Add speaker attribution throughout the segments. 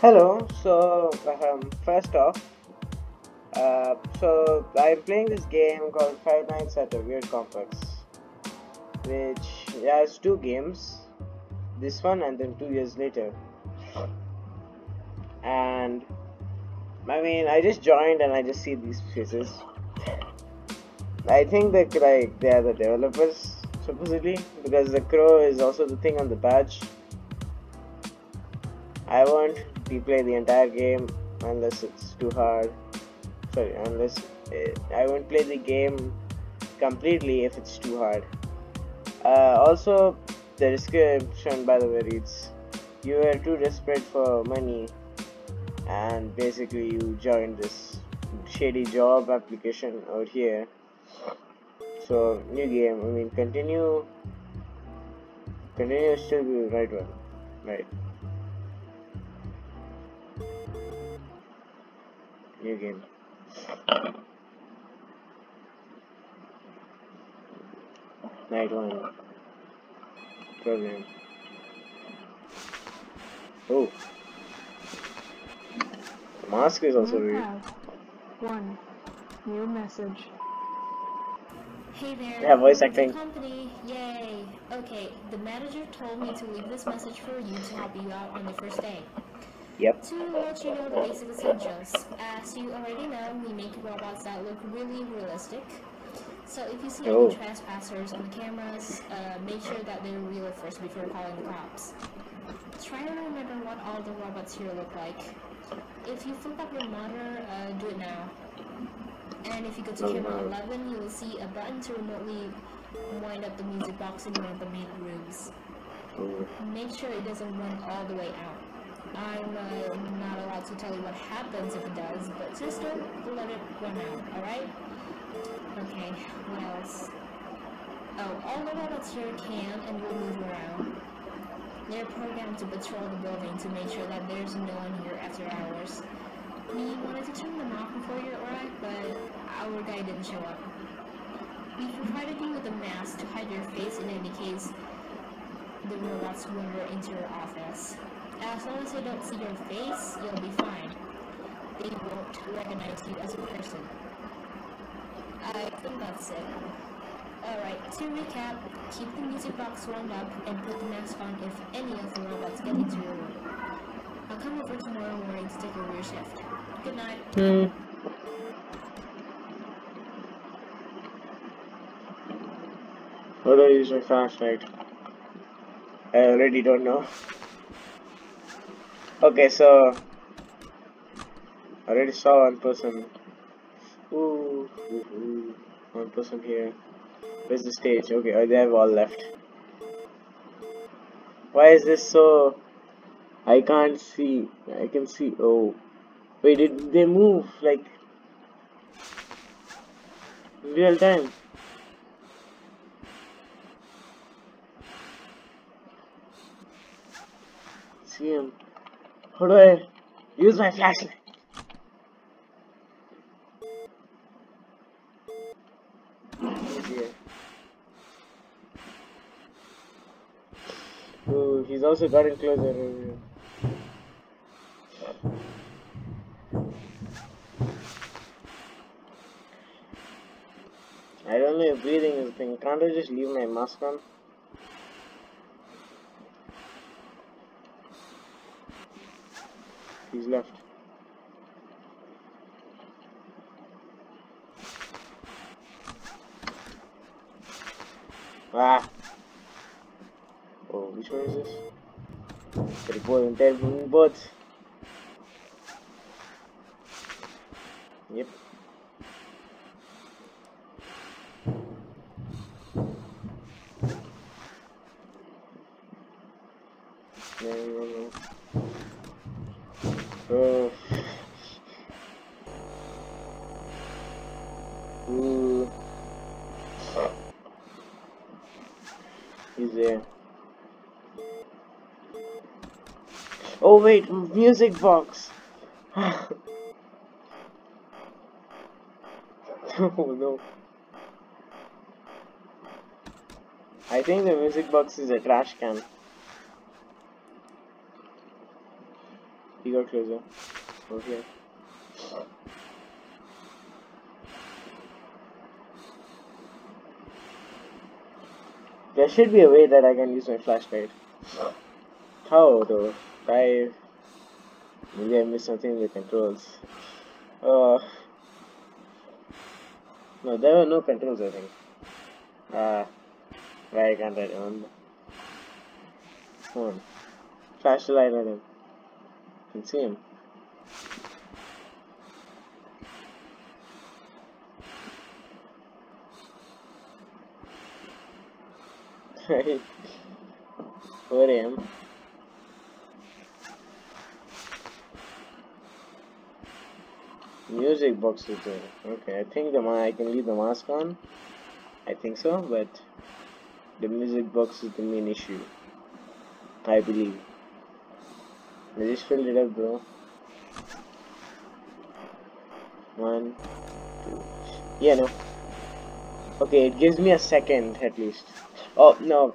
Speaker 1: Hello, so um, first off, uh, so I'm playing this game called Five Nights at a Weird Complex, which has two games, this one and then two years later. And I mean, I just joined and I just see these faces. I think that like they are the developers supposedly because the crow is also the thing on the badge. I won't replay the entire game unless it's too hard. Sorry, unless it, I won't play the game completely if it's too hard. Uh, also, the description by the way reads, "You were too desperate for money, and basically you joined this shady job application out here." So new game. I mean, continue. Continue still be the right one, right? New game. Night one. Program. Oh. The mask is also weird.
Speaker 2: one new message.
Speaker 3: Hey there.
Speaker 1: Yeah, voice acting.
Speaker 3: Company. Yay. Okay, the manager told me to leave this message for you to help you out on the first day.
Speaker 1: Yep.
Speaker 3: To let you know the basic essentials. As you already know, we make robots that look really realistic. So if you see
Speaker 1: Oh.
Speaker 3: any trespassers on the cameras, uh, make sure that they're real first before calling the cops. Try to remember what all the robots here look like. If you flip up your monitor, uh, do it now. And if you go to
Speaker 1: Oh,
Speaker 3: camera
Speaker 1: wow.
Speaker 3: 11, you will see a button to remotely wind up the music box in one of the main rooms.
Speaker 1: Oh.
Speaker 3: Make sure it doesn't run all the way out. I'm uh, not allowed to tell you what happens if it does, but just don't let it run out, alright? Okay, what else? Oh, all the robots here can and will move around. They're programmed to patrol the building to make sure that there's no one here after hours. We wanted to turn them off before your arrived, but our guy didn't show up. We provided you with a mask to hide your face in any case the robots wander into your office. As long as they don't see your face, you'll be fine. They won't recognize you as a person. I think that's it. Alright, to recap, keep the music box wound up and put the mask on if any of the robots get into your room. I'll come over tomorrow morning to take over your shift. Good night.
Speaker 1: Hmm. How do I use my flashlight? I already don't know. Okay, so I already saw one person. Ooh, ooh, ooh. one person here. Where's the stage? Okay, oh, they have all left. Why is this so? I can't see. I can see. Oh, wait, did they move like real time? See him. How do I use my flashlight? Oh he's also gotten closer. I don't know if breathing is a thing. Can't I just leave my mask on? He's left. Ah! Oh, which one is this? Terrible, terrible both. Yep. No, no, no. Oh. Ooh. He's there. Oh wait, music box. oh no. I think the music box is a trash can. He got closer. Okay. There should be a way that I can use my flashlight. How though? I maybe I missed something in the controls. Uh no, there were no controls I think. Ah, why can't I remember? Come on. Flash the light at him. Can see him. Right. 4 a.m. Music box there. Okay, I think the I can leave the mask on. I think so, but the music box is the main issue. I believe. I just filled it up, bro. One, two. Yeah, no. Okay, it gives me a second at least. Oh no.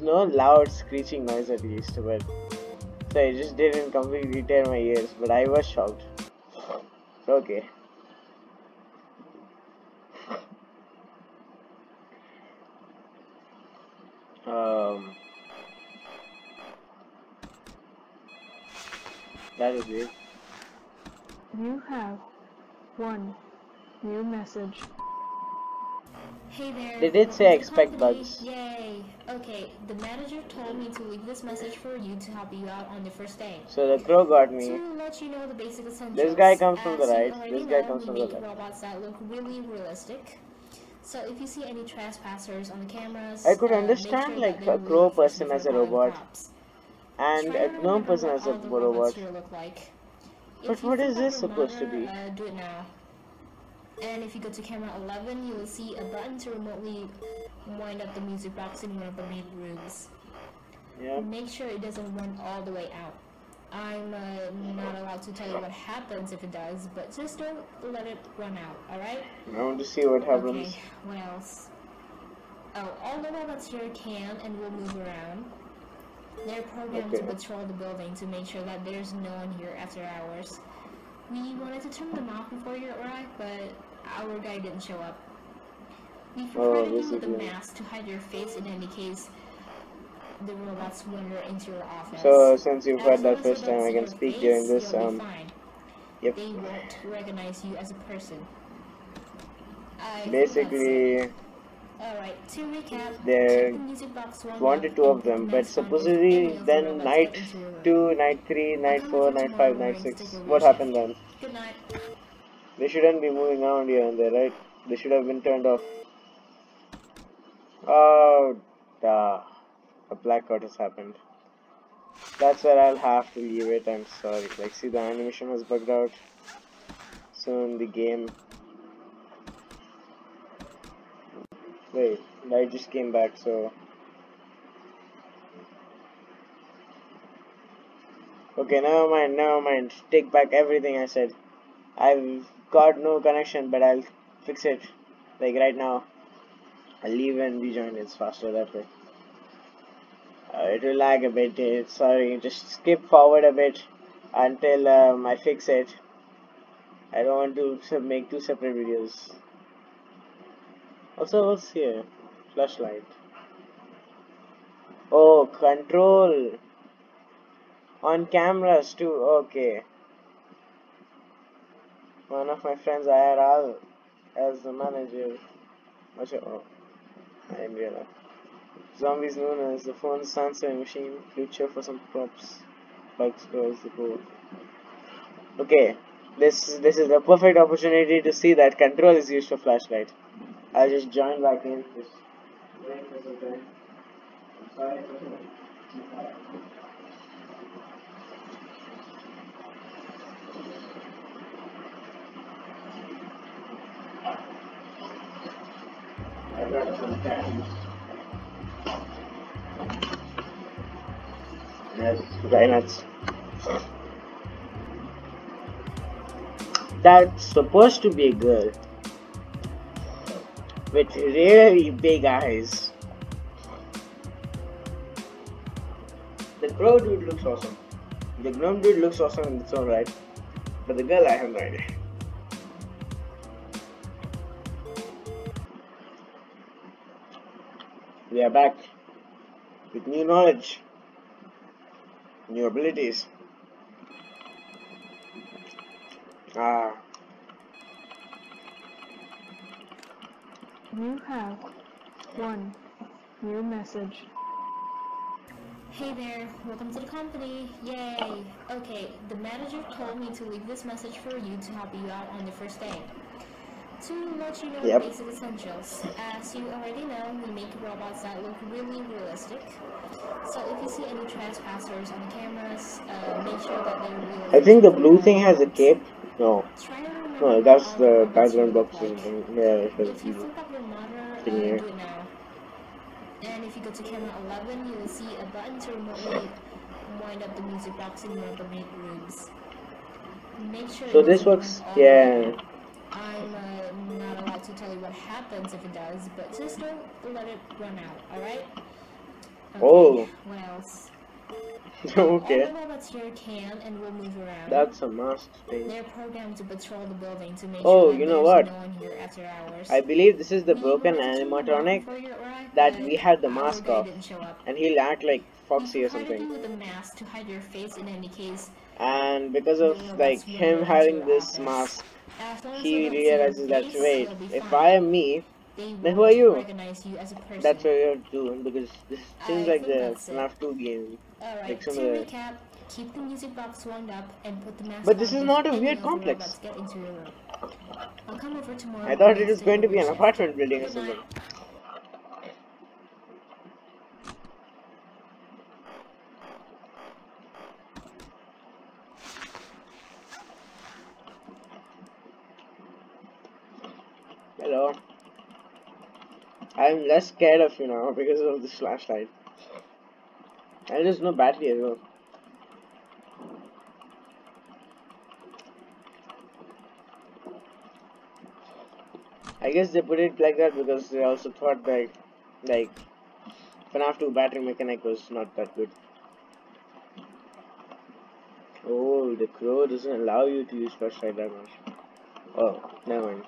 Speaker 1: No loud screeching noise at least, but so it just didn't completely tear my ears, but I was shocked. Okay. Um, that is it.
Speaker 2: You have one new message.
Speaker 3: Hey there.
Speaker 1: They did say
Speaker 3: to
Speaker 1: expect bugs.
Speaker 3: Yay. Okay, the manager told me to leave this message for you to help you out on the first day.
Speaker 1: So the crow got me.
Speaker 3: To let you know the basic essentials.
Speaker 1: This guy comes from the right, this guy comes from the left.
Speaker 3: robots that look really realistic. So if you see any trespassers on the cameras,
Speaker 1: I could
Speaker 3: uh,
Speaker 1: understand,
Speaker 3: sure
Speaker 1: like, a crow person as a robot. And a gnome person as a robot.
Speaker 3: like.
Speaker 1: But what is this supposed to be?
Speaker 3: Uh, do it now. And if you go to camera 11, you will see a button to remotely wind up the music box in one of the main rooms.
Speaker 1: Yeah.
Speaker 3: Make sure it doesn't run all the way out. I'm uh, not allowed to tell you what happens if it does, but just don't let it run out, alright?
Speaker 1: I want to see what happens.
Speaker 3: Okay, what else? Oh, all the robots here can and will move around. They're programmed to patrol the building to make sure that there's no one here after hours. We wanted to turn them off before you arrived, but our guy didn't show up.
Speaker 1: Oh,
Speaker 3: provided you with a mask to hide your face in any case the robots wander into your office.
Speaker 1: So since you've heard that first time, I can speak
Speaker 3: face,
Speaker 1: during this. Um. Yep.
Speaker 3: They won't recognize you as a person. I think that's it.
Speaker 1: Basically,
Speaker 3: Alright, to recap,
Speaker 1: There
Speaker 3: keep the music box warmed
Speaker 1: one to two of them, but
Speaker 3: mask on if
Speaker 1: supposedly
Speaker 3: any of the
Speaker 1: then night
Speaker 3: get into your room.
Speaker 1: two, night three, night four, night five, night six. What happened then?
Speaker 3: Good night.
Speaker 1: They shouldn't be moving around here and there, right? They should have been turned off. Oh, duh. A blackout has happened. That's where I'll have to leave it. I'm sorry. Like, see, the animation was bugged out. Soon the game. Wait, I just came back, so. Okay, never mind, never mind. Take back everything I said. I've got no connection, but I'll fix it. Like right now. I'll leave and rejoin. It's faster that way. Uh, it will lag a bit. eh, sorry, just skip forward a bit until um, I fix it. I don't want to make two separate videos. Also, what's here? Flashlight. Oh, control. On cameras too. Okay. One of my friends I IRL as the manager. Your, oh, I didn't realize. Zombies known as the phone's answering machine. Future for some props. Bugs goes the code. Okay, this this is the perfect opportunity to see that control is used for flashlight. I'll just join back in. Just. I'm sorry Very nuts. That's supposed to be a girl. with really big eyes. The crow dude looks awesome. The gnome dude looks awesome in its own right. But the girl, I have no idea. We are back with new knowledge, new abilities. Ah,
Speaker 2: You have one new message.
Speaker 3: Hey there, welcome to the company. Yay! Okay, the manager told me to leave this message for you to help you out on the first day. To let you know
Speaker 1: Yep.
Speaker 3: basic essentials. As you already know, we make robots that look really realistic. So if you see any trespassers on the cameras, uh, make sure that they're real.
Speaker 1: I think the blue thing has a cape. No,
Speaker 3: Try to remember
Speaker 1: no, that's the background box. thing. Yeah, it has
Speaker 3: If you flip up your monitor, uh,
Speaker 1: Thing
Speaker 3: do
Speaker 1: here.
Speaker 3: it now. And if you go to camera 11, you will see a button to remotely wind up the music box in one of the main rooms. Make sure
Speaker 1: So this works.
Speaker 3: run all the way
Speaker 1: Yeah.
Speaker 3: I'm uh, not allowed to tell you what happens if it does, but just don't let it run out, alright?
Speaker 1: Oh.
Speaker 3: What else?
Speaker 1: okay,
Speaker 3: All the robots here can and will move around.
Speaker 1: that's a mask thing.
Speaker 3: They're programmed to patrol the building to make
Speaker 1: Oh,
Speaker 3: sure
Speaker 1: you know what?
Speaker 3: no one here after hours.
Speaker 1: I believe this is the
Speaker 3: We
Speaker 1: broken
Speaker 3: wanted to turn them off
Speaker 1: animatronic,
Speaker 3: before you arrived,
Speaker 1: that we had the mask off.
Speaker 3: didn't show up.
Speaker 1: and he'll act like Foxy or something.
Speaker 3: with a mask to hide your face in any case.
Speaker 1: And because of like him having this
Speaker 3: office.
Speaker 1: mask,
Speaker 3: As long as
Speaker 1: he
Speaker 3: they don't see
Speaker 1: realizes that
Speaker 3: face,
Speaker 1: wait,
Speaker 3: they'll be
Speaker 1: if. I am me, then who are you?
Speaker 3: You as a
Speaker 1: that's what you're doing because this seems like the
Speaker 3: that's.
Speaker 1: FNAF 2 game.
Speaker 3: Alright,
Speaker 1: like some of the-
Speaker 3: keep the music box wound up and put the mask
Speaker 1: But this is not a weird complex.
Speaker 3: robots Get into your room. I'll come over tomorrow.
Speaker 1: I thought it was going to be an apartment building or something.
Speaker 3: night.
Speaker 1: Hello. I'm less scared of you now because of this flashlight. And there's no battery as well. I guess they put it like that because they also thought that, like, FNAF 2 battery mechanic was not that good. Oh, the crow doesn't allow you to use flashlight that much. Oh, never mind.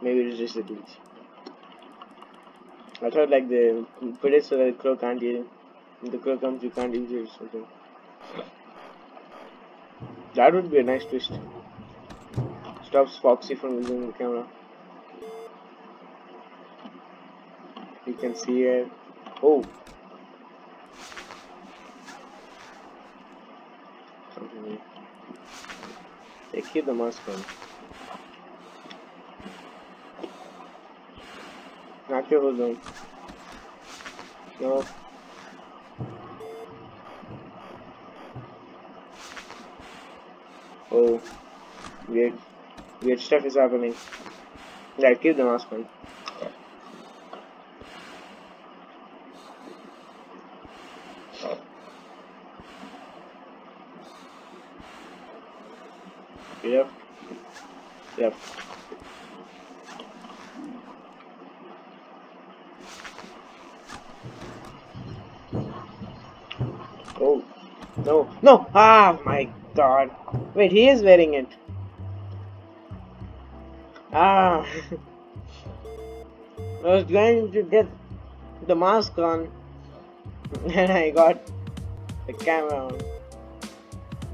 Speaker 1: Maybe it's just a glitch. I thought like they put it so that the crow can't use If the crow comes, you can't use it or something. That would be a nice twist. Stops Foxy from using the camera. You can see it. Oh! Something. They keep the mask on. Whole zone. No. Oh. Weird. Weird stuff is happening. Yeah, keep the mask on. Yep. Yep. Oh. No. Ah, my god. Wait, he is wearing it. Ah. I was going to get the mask on. And I got the camera on.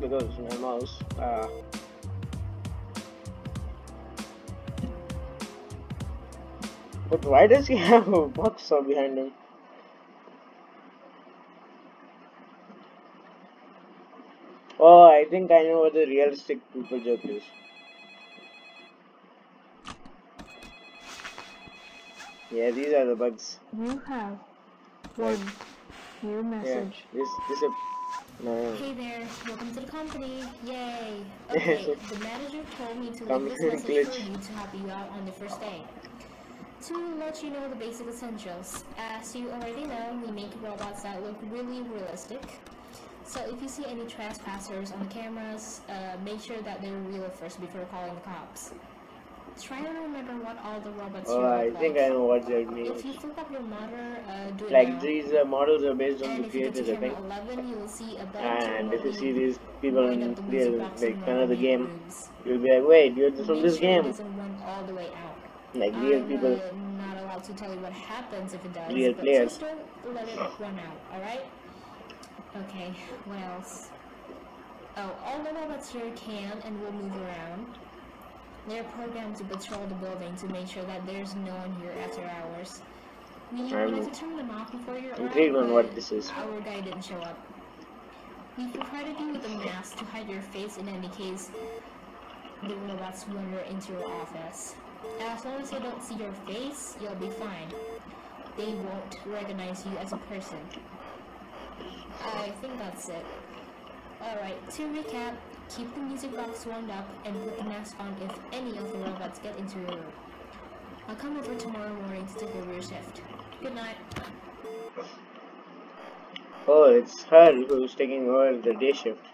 Speaker 1: Because my mouse. Ah. But why does he have a box behind him? Oh, I think I know what the realistic people joke is. Yeah, these are the bugs.
Speaker 2: You have one new
Speaker 1: Yeah,
Speaker 2: message.
Speaker 1: this this is no.
Speaker 3: Hey there, welcome to the company. Yay. Okay, the manager told me to leave this
Speaker 1: Company
Speaker 3: message
Speaker 1: glitch.
Speaker 3: for you to help you out on the first day. To let you know the basic essentials. As you already know, we make robots that look really realistic. So if you see any trespassers on the cameras, uh, make sure that they're real first before calling the cops. try to remember what all the robots
Speaker 1: Oh, I
Speaker 3: look
Speaker 1: think. I know what that
Speaker 3: If you flip up your monitor, uh, do
Speaker 1: Like
Speaker 3: now.
Speaker 1: these uh, models are based on
Speaker 3: and
Speaker 1: the
Speaker 3: if you get to
Speaker 1: creators, I think.
Speaker 3: 11, you'll see a
Speaker 1: And if you see these people in
Speaker 3: the
Speaker 1: real, like another game,
Speaker 3: grooves.
Speaker 1: you'll be like, wait, you're from this game.
Speaker 3: doesn't run all the way out.
Speaker 1: Like real
Speaker 3: I'm
Speaker 1: people.
Speaker 3: uh, not allowed to tell you what happens if it does,
Speaker 1: Real
Speaker 3: but
Speaker 1: players.
Speaker 3: just don't let it run out, alright? Okay, what else? Oh, all the robots here can and will move around. They're programmed to patrol the building to make sure that there's no one here after hours. We
Speaker 1: I'm
Speaker 3: wanted to turn them off before your arrival,
Speaker 1: on what this is.
Speaker 3: Our guy didn't show up. We provided you with a mask to hide your face in any case the robots wander into your office. As long as they don't see your face, you'll be fine. They won't recognize you as a person. I think that's it. Alright, to recap, keep the music box warmed up and put the mask on if any of the robots get into your room. I'll come over tomorrow morning to over your shift. Good night.
Speaker 1: Oh, it's her who's taking over the day shift.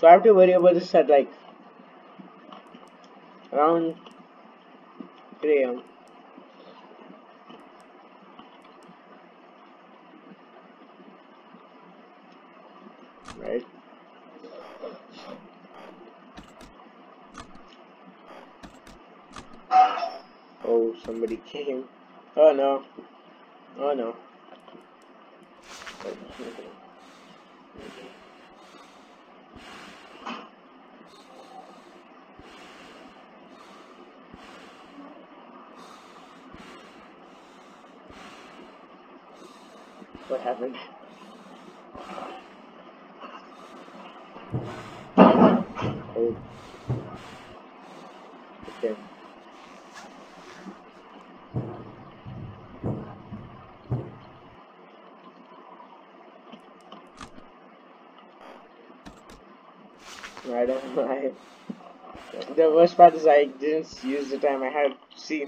Speaker 1: So I have to worry about this at like around 3 a.m. Right? Oh, somebody came. Oh no. Oh no. What happened? Oh. Okay. I don't know. I, the worst part is I didn't use the time I had. See,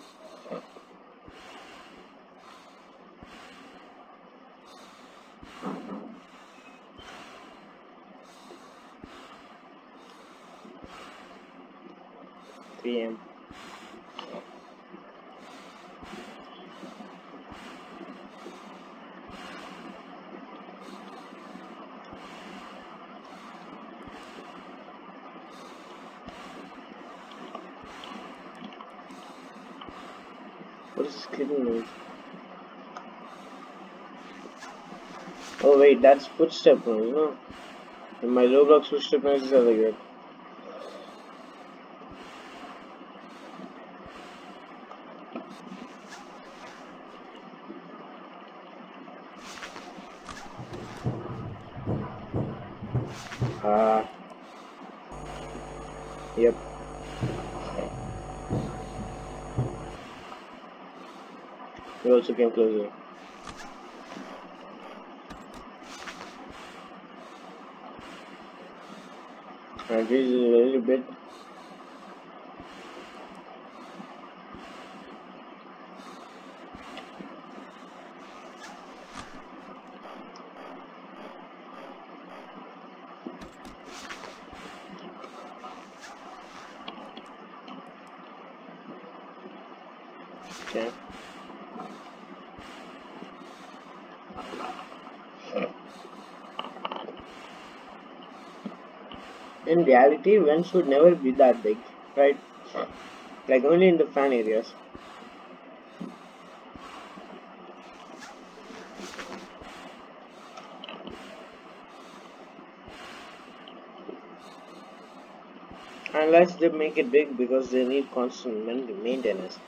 Speaker 1: PM. What is this clicking noise? Oh wait, that's footstep noise, know? And my Roblox footstep noises are like that. Ah. yep. We also came closer. Is a little bit. Okay. In reality, vents would never be that big, right? Like only in the fan areas. Unless they make it big because they need constant main- maintenance.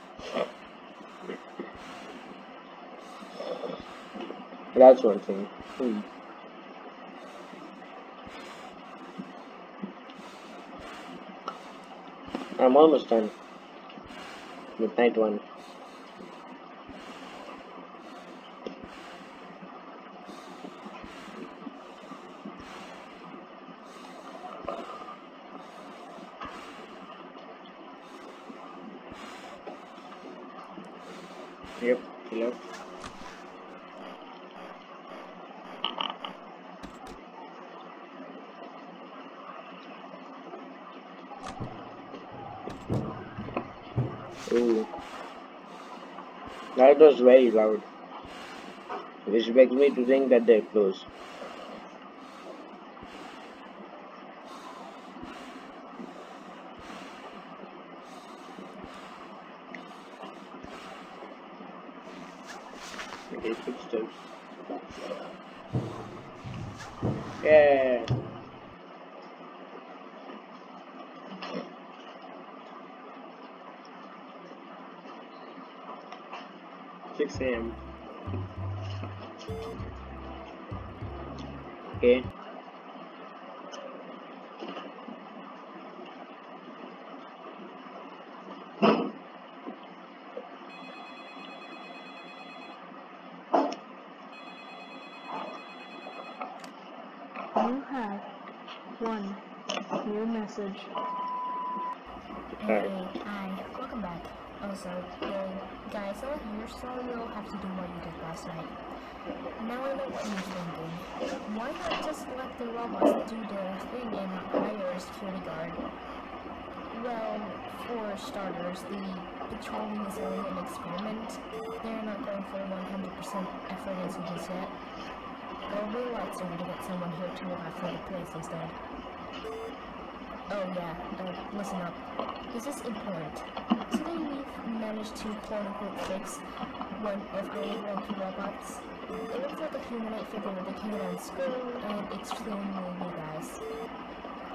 Speaker 1: That's one thing. Hmm. I'm almost done. Midnight one. Yep, yep. Ooh. That was very loud. Which makes me to think that they're close. Okay, footsteps. Yeah. Six AM. Okay.
Speaker 2: You have one new message.
Speaker 3: Hey, hi, welcome back. Also, hey, guys, all here, so you'll have to do what you did last night. Now I know what you're thinking. Why not just let the robots do their thing and hire a security guard? Well, for starters, the patrolling is only an experiment. They're not going for 100% effort this yet. They'll be sooner to get someone here to look after the place instead. Oh yeah, uh, listen up. This is important. Today we've managed to quote-unquote fix one of our wonky robots. It looks like a humanoid figure with a cane and skull and extremely new guys.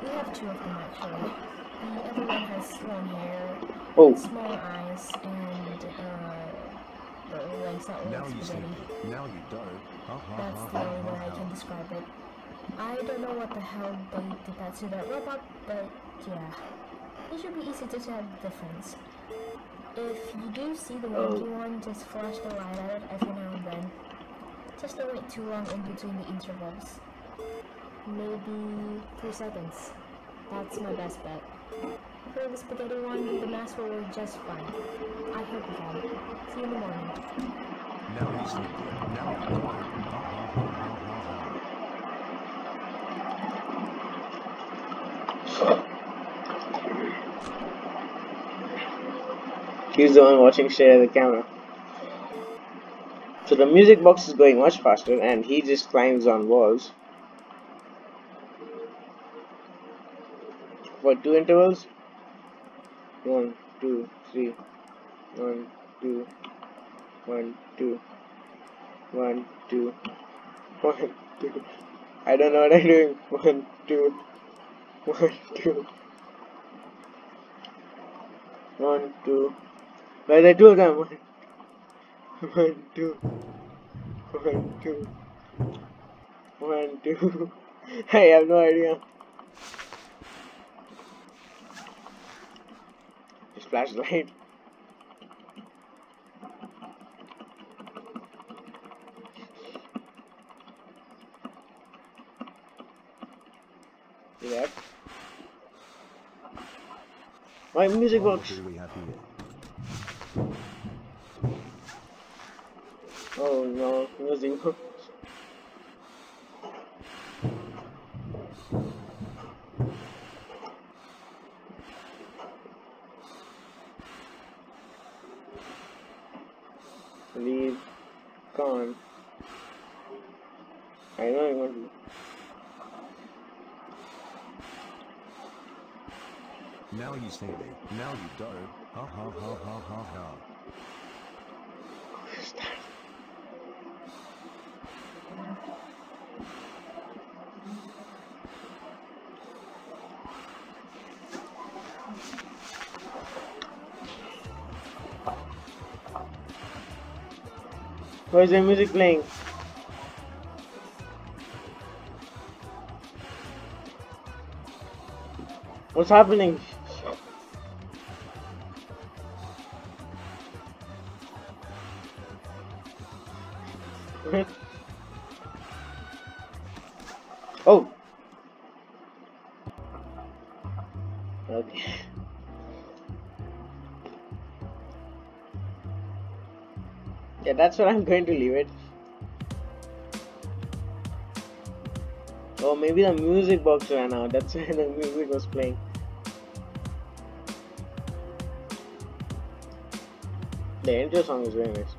Speaker 3: We have two of them actually. The other one has long hair,
Speaker 1: Oh,
Speaker 3: small eyes, and uh, the legs that
Speaker 4: Now
Speaker 3: look
Speaker 4: you say,
Speaker 3: spaghetti.
Speaker 4: now you don't. Ha ha
Speaker 3: That's
Speaker 4: ha
Speaker 3: the
Speaker 4: ha
Speaker 3: only way
Speaker 4: ha
Speaker 3: I can describe it. I don't know what the hell they did that to that robot, but yeah. It should be easy to tell the difference. If you do see the oh. wonky one, just flash the light at it every now and then. Just don't wait too long in between the intervals. Maybe 3 seconds. That's my best bet. For the spaghetti one, the mask will work just fine. I hope you can. See you in the morning.
Speaker 4: Now you say, now you don't. Ha ha ha ha ha ha.
Speaker 1: He's the one watching straight at the camera. So the music box is going much faster and he just climbs on walls. For two intervals? One, two, three. One, two. One, two. One, two. One, two. I don't know what I'm doing. One, two. One, two. One, two. Are there two of them? One, one, two. One, two. One, two. I have no idea. Just flashlight. That? My music box.
Speaker 4: do we have here?
Speaker 1: Oh no, music box. Leave. Gone. I know I want to.
Speaker 4: Now you say me, now you don't. Ha ha ha ha ha ha.
Speaker 1: Why is the music playing? What's happening? oh. Okay. Yeah, that's what I'm going to leave it. Oh, maybe the music box ran out. That's why the music was playing. The intro song is very nice.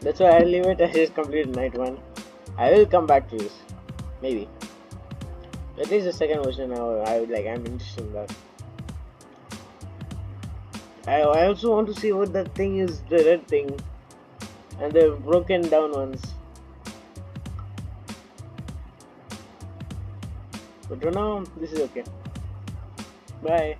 Speaker 1: That's why I'll leave it. I just completed night one. I will come back to this, maybe. At least the second version. Now I would like. I'm interested in that. I, I also want to see what that thing is. The red thing, and the broken down ones. But for now, this is okay. Bye.